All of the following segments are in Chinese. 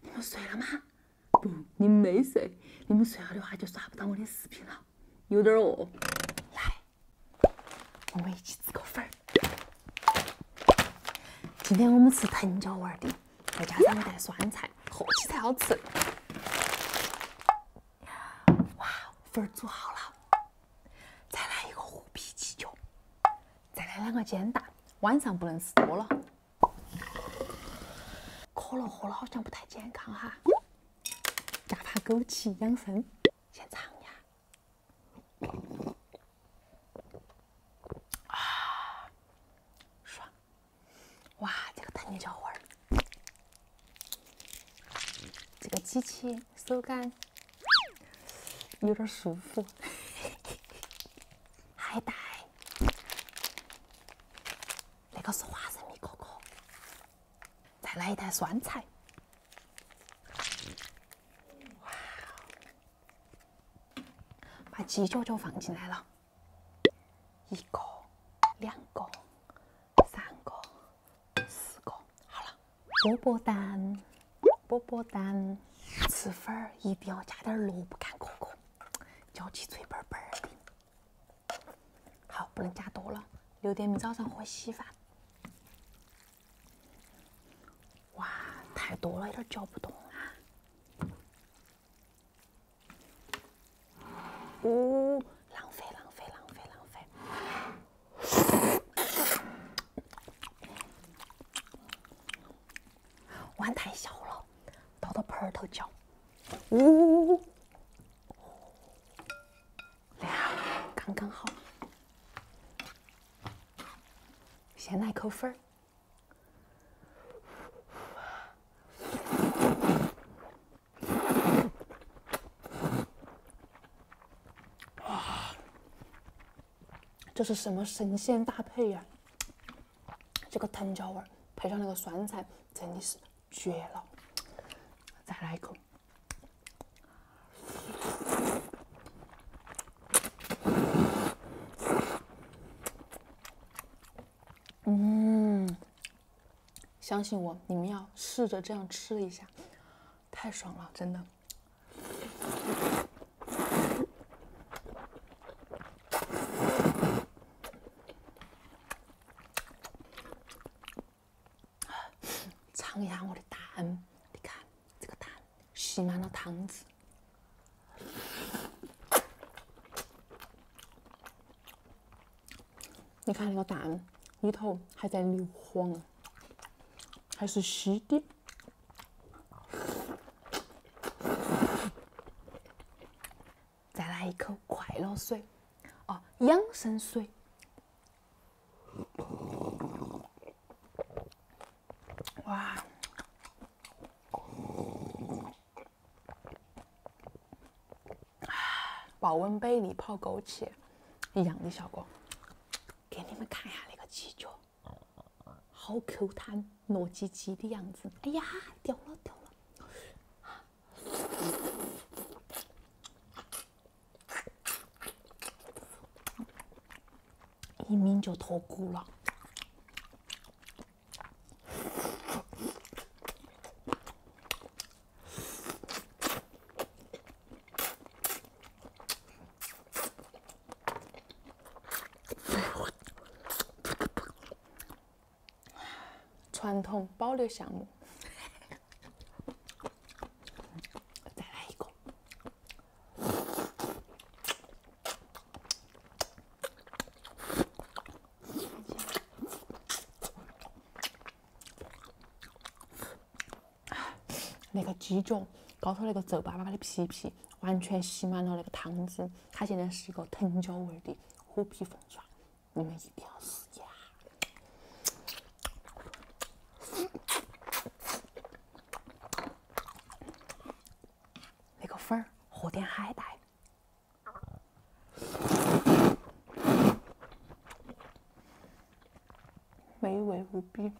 你们睡了吗？不，你们没睡。你们睡了的话，就刷不到我的视频了。有点饿。来，我们一起吃个粉儿。今天我们吃藤椒味儿的，再加上一袋酸菜，后期才好吃。哇，粉儿煮好了，再来一个虎皮鸡脚，再来两个煎蛋。晚上不能吃多了。喝了好像不太健康哈，加怕枸杞养生。先尝一下，啊，爽！哇，这个藤椒味儿，这个机器手感有点舒服。海带，那个是花生。再来一袋酸菜，哇！把鸡脚脚放进来了，一个、两个、三个、四个，好了。波波蛋，波波蛋，吃粉儿一定要加点萝卜干可可，嚼起脆嘣嘣的。好，不能加多了。六点钟早上喝稀饭。哇，太多了，有点嚼不动啊！哦，浪费，浪费，浪费，浪费！碗太小了，倒到盆儿头嚼。呜，凉，刚刚好。先来口粉儿。这是什么神仙搭配呀？这个藤椒味儿配上那个酸菜，真的是绝了！再来一口。嗯，相信我，你们要试着这样吃一下，太爽了，真的。尝一下我的蛋，你看这个蛋吸满了汤汁。你看那个蛋里头还在流黄，还是稀的。再来一口快乐水，哦，养生水。哇！保温杯里泡枸杞，一样的效果。给你们看一下那个鸡脚，好 Q 弹，糯叽叽的样子。哎呀，掉了掉了！一抿就脱骨了。传统保留项目，再来一个。那个鸡脚高头那个皱巴巴的皮皮，完全吸满了那个汤汁。它现在是一个藤椒味的虎皮凤爪，你们一定要试一下。粉儿和点海带，美味无比。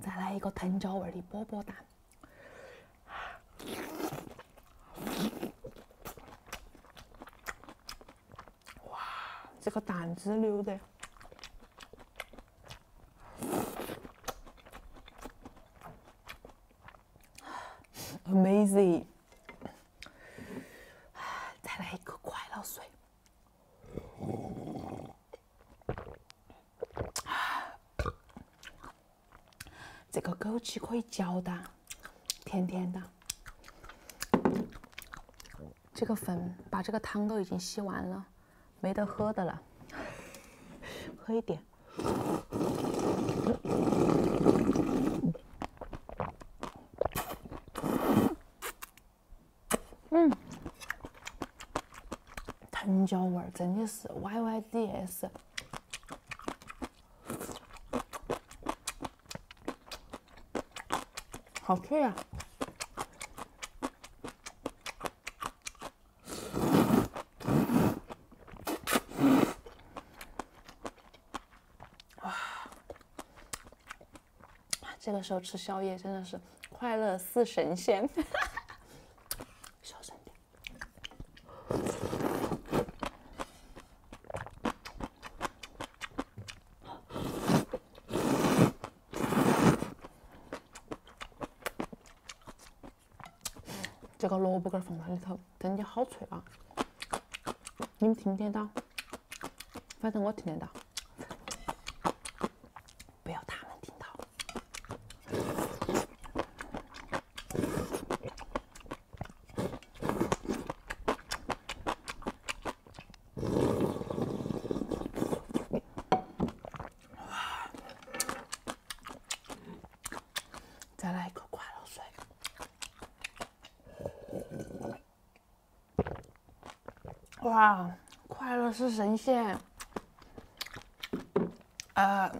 再来一个藤椒味的波波蛋。这个蛋汁流的，amazing！再来一个快乐水。这个枸杞可以嚼的，甜甜的。这个粉把这个汤都已经吸完了，没得喝的了，喝一点。嗯，藤椒味儿真的是 Y Y D S。好脆啊！这个时候吃宵夜真的是快乐似神仙。小声点。这个萝卜干放在里头，真的好脆啊！你们听不听到？反正我听得到，不要他们听到。再来一个快乐水。哇，快乐是神仙。呃，